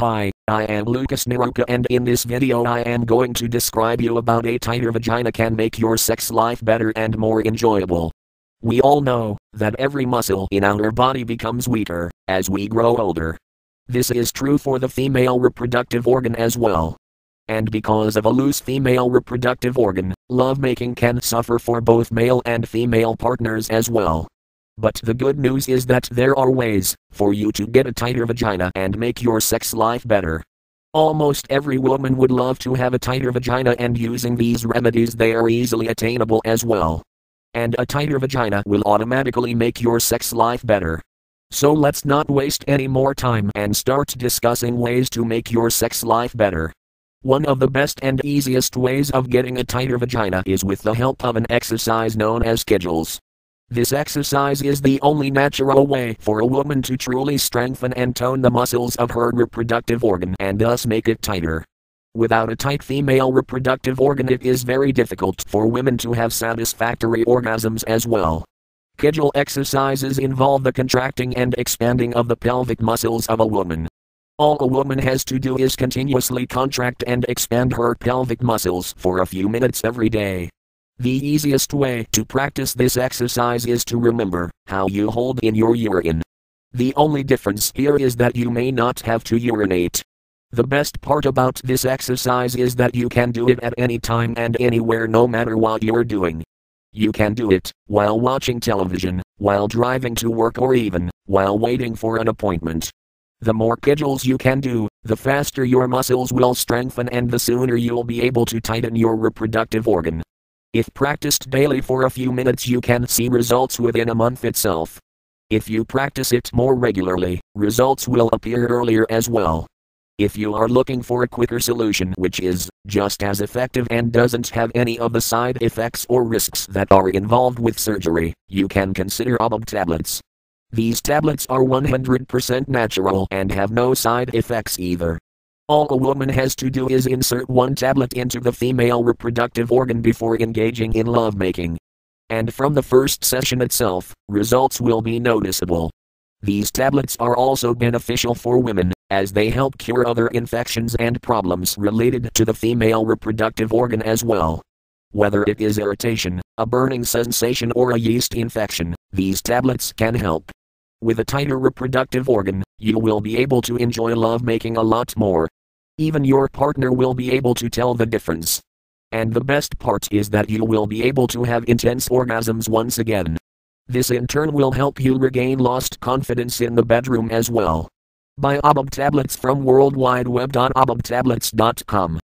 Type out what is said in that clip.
Hi, I am Lucas Naroka and in this video I am going to describe you about a tighter vagina can make your sex life better and more enjoyable. We all know that every muscle in our body becomes weaker as we grow older. This is true for the female reproductive organ as well. And because of a loose female reproductive organ, lovemaking can suffer for both male and female partners as well. But the good news is that there are ways for you to get a tighter vagina and make your sex life better. Almost every woman would love to have a tighter vagina, and using these remedies, they are easily attainable as well. And a tighter vagina will automatically make your sex life better. So let's not waste any more time and start discussing ways to make your sex life better. One of the best and easiest ways of getting a tighter vagina is with the help of an exercise known as Kegels. This exercise is the only natural way for a woman to truly strengthen and tone the muscles of her reproductive organ and thus make it tighter. Without a tight female reproductive organ, it is very difficult for women to have satisfactory orgasms as well. Kegel exercises involve the contracting and expanding of the pelvic muscles of a woman. All a woman has to do is continuously contract and expand her pelvic muscles for a few minutes every day. The easiest way to practice this exercise is to remember how you hold in your urine. The only difference here is that you may not have to urinate. The best part about this exercise is that you can do it at any time and anywhere no matter what you're doing. You can do it while watching television, while driving to work, or even while waiting for an appointment. The more Kegels you can do, the faster your muscles will strengthen and the sooner you'll be able to tighten your reproductive organ. If practiced daily for a few minutes, you can see results within a month itself. If you practice it more regularly, results will appear earlier as well. If you are looking for a quicker solution which is just as effective and doesn't have any of the side effects or risks that are involved with surgery, you can consider Aabab tablets. These tablets are 100% natural and have no side effects either. All a woman has to do is insert one tablet into the female reproductive organ before engaging in lovemaking. And from the first session itself, results will be noticeable. These tablets are also beneficial for women, as they help cure other infections and problems related to the female reproductive organ as well. Whether it is irritation, a burning sensation, or a yeast infection, these tablets can help. With a tighter reproductive organ, you will be able to enjoy lovemaking a lot more. Even your partner will be able to tell the difference. And the best part is that you will be able to have intense orgasms once again. This in turn will help you regain lost confidence in the bedroom as well. Buy Aabab tablets from worldwideweb.aababtablets.com.